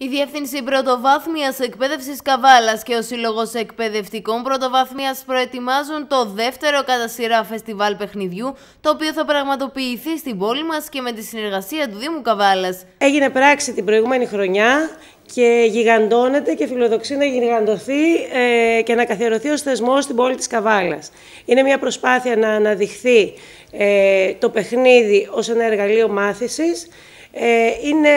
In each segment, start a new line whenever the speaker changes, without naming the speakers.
Η Διεύθυνση Πρωτοβάθμιας Εκπαίδευσης Καβάλας και ο Σύλλογος Εκπαιδευτικών Πρωτοβάθμιας προετοιμάζουν το δεύτερο κατά σειρά φεστιβάλ παιχνιδιού, το οποίο θα πραγματοποιηθεί στην πόλη μας και με τη συνεργασία του Δήμου Καβάλας.
Έγινε πράξη την προηγούμενη χρονιά και γιγαντώνεται και φιλοδοξεί να γιγαντωθεί ε, και να καθιερωθεί ως θεσμός στην πόλη της Καβάλας. Είναι μια προσπάθεια να αναδειχθεί ε, το παιχνίδι ως ένα εργαλείο μάθησης ε, είναι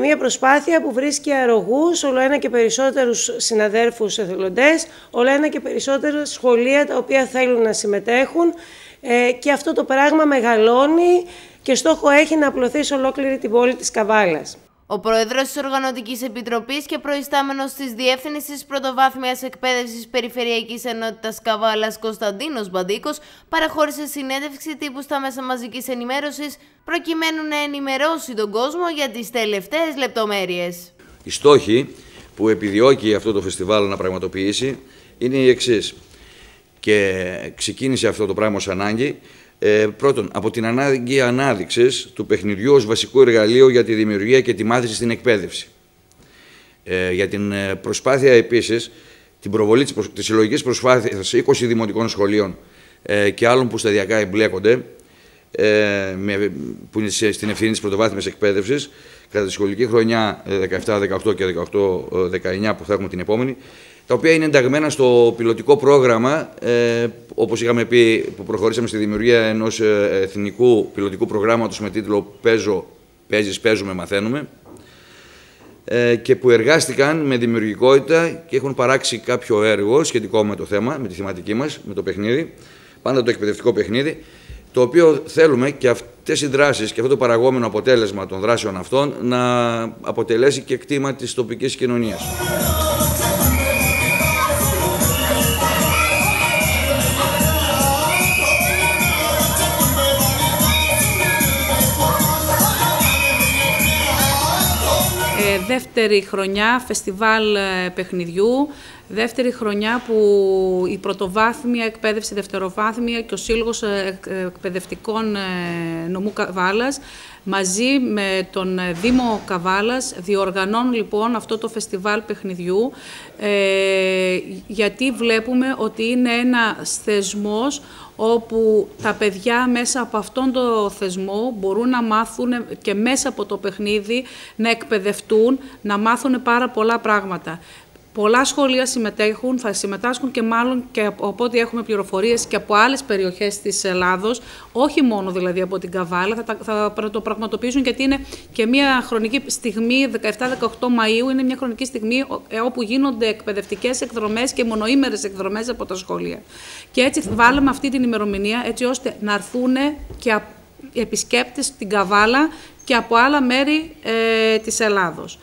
μια προσπάθεια που βρίσκει αρρωγούς, όλο ένα και περισσότερους συναδέρφους εθελοντές, όλο ένα και περισσότερα σχολεία τα οποία θέλουν να συμμετέχουν ε, και αυτό το πράγμα μεγαλώνει και στόχο έχει να απλωθεί σε ολόκληρη την πόλη της Καβάλας.
Ο πρόεδρος της Οργανωτικής Επιτροπής και προϊστάμενος της Διεύθυνσης Πρωτοβάθμιας Εκπαίδευσης Περιφερειακής Ενότητας Καβάλας Κωνσταντίνος Μπαντίκος παραχώρησε συνέντευξη τύπου στα μέσα μαζικής ενημέρωσης προκειμένου να ενημερώσει τον κόσμο για τις τελευταίες λεπτομέρειες.
Οι στόχοι που επιδιώκει αυτό το φεστιβάλ να πραγματοποιήσει είναι οι εξής. Και ξεκίνησε αυτό το πράγμα ως ανάγκη ε, πρώτον, από την ανάγκη ανάδειξης του παιχνιδιού ως βασικό εργαλείο για τη δημιουργία και τη μάθηση στην εκπαίδευση. Ε, για την ε, προσπάθεια επίσης, την προβολή της της συλλογικής προσπάθειας 20 δημοτικών σχολείων ε, και άλλων που σταδιακά εμπλέκονται, ε, με, που είναι στην ευθύνη της πρωτοβάθμιας εκπαίδευσης, κατά τη σχολική χρονιά 17-18 και 18-19 που θα έχουμε την επόμενη, τα οποία είναι ενταγμένα στο πιλωτικό πρόγραμμα, ε, όπως είχαμε πει, που προχωρήσαμε στη δημιουργία ενός ε, εθνικού πιλωτικού προγράμματος με τίτλο «Παίζω, παίζεις, παίζουμε, μαθαίνουμε» ε, και που εργάστηκαν με δημιουργικότητα και έχουν παράξει κάποιο έργο σχετικό με το θέμα, με τη θεματική μας, με το παιχνίδι, πάντα το εκπαιδευτικό παιχνίδι, το οποίο θέλουμε και αυτές οι δράσεις και αυτό το παραγόμενο αποτέλεσμα των δράσεων αυτών να αποτελέσει και κτήμα της τοπικής κοινωνίας.
Δεύτερη χρονιά φεστιβάλ ε, παιχνιδιού, δεύτερη χρονιά που η πρωτοβάθμια εκπαίδευση, δευτεροβάθμια και ο Σύλλογος ε, Εκπαιδευτικών ε, Νομού Καβάλας μαζί με τον Δήμο Καβάλας διοργανώνουν λοιπόν αυτό το φεστιβάλ παιχνιδιού γιατί βλέπουμε ότι είναι ένα θεσμός όπου τα παιδιά μέσα από αυτόν το θεσμό μπορούν να μάθουν και μέσα από το παιχνίδι να εκπαιδευτούν, να μάθουν πάρα πολλά πράγματα. Πολλά σχολεία συμμετέχουν, θα συμμετάσχουν και μάλλον και από ό,τι έχουμε πληροφορίες και από άλλες περιοχές της Ελλάδος, όχι μόνο δηλαδή από την Καβάλα, θα, θα το πραγματοποιήσουν γιατί είναι και μια χρονική στιγμή, 17-18 Μαΐου, είναι μια χρονική στιγμή ε, όπου γίνονται εκπαιδευτικές εκδρομές και μονοήμερες εκδρομές από τα σχολεία. Και έτσι βάλαμε αυτή την ημερομηνία έτσι ώστε να έρθουν και επισκέπτες στην Καβάλα και από άλλα μέρη ε, της Ελλάδος.